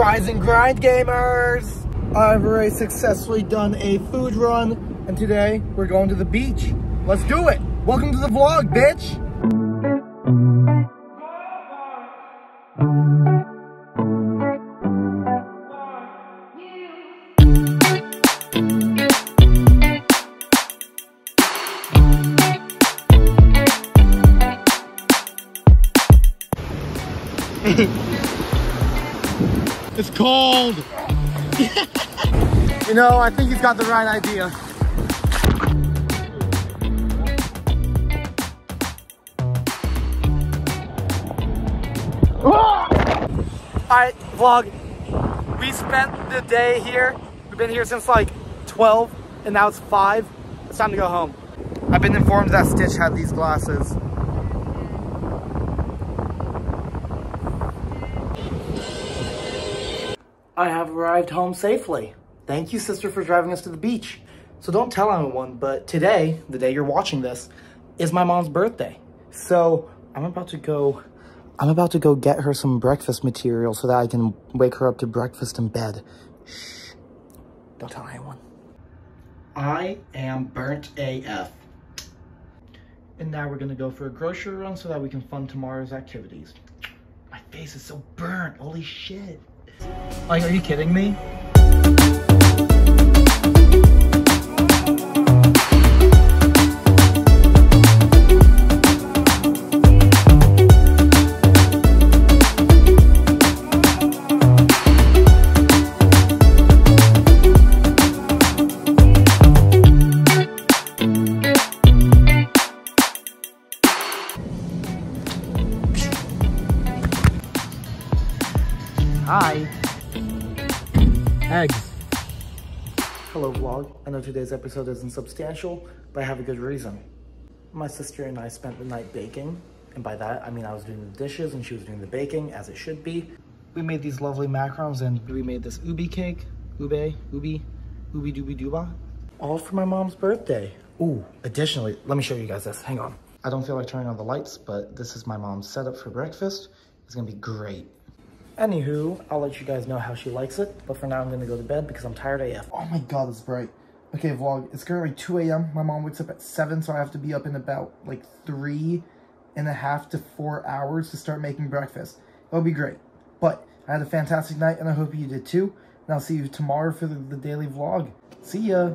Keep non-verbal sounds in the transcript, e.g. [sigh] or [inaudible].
Rise and grind gamers! I've already successfully done a food run and today we're going to the beach. Let's do it! Welcome to the vlog, bitch! [laughs] It's cold. [laughs] You know, I think he's got the right idea. Alright, vlog. We spent the day here. We've been here since like 12, and now it's 5. It's time to go home. I've been informed that Stitch had these glasses. I have arrived home safely. Thank you, sister, for driving us to the beach. So don't tell anyone, but today, the day you're watching this, is my mom's birthday. So I'm about to go, I'm about to go get her some breakfast material so that I can wake her up to breakfast in bed. Shh, don't tell anyone. I am burnt AF. And now we're gonna go for a grocery run so that we can fund tomorrow's activities. My face is so burnt, holy shit. Like, are you kidding me? Hi. Eggs. Hello vlog. I know today's episode isn't substantial, but I have a good reason. My sister and I spent the night baking, and by that I mean I was doing the dishes and she was doing the baking, as it should be. We made these lovely macarons and we made this ubi cake, ube, ubi, ubi dooby dooba. All for my mom's birthday. Ooh, additionally, let me show you guys this, hang on. I don't feel like turning on the lights, but this is my mom's setup for breakfast. It's gonna be great. Anywho, I'll let you guys know how she likes it, but for now I'm gonna go to bed because I'm tired AF. Oh my god, it's bright. Okay, vlog, it's currently 2 a.m. My mom wakes up at 7, so I have to be up in about, like, three and a half to 4 hours to start making breakfast. It'll be great. But I had a fantastic night, and I hope you did too. And I'll see you tomorrow for the, the daily vlog. See ya!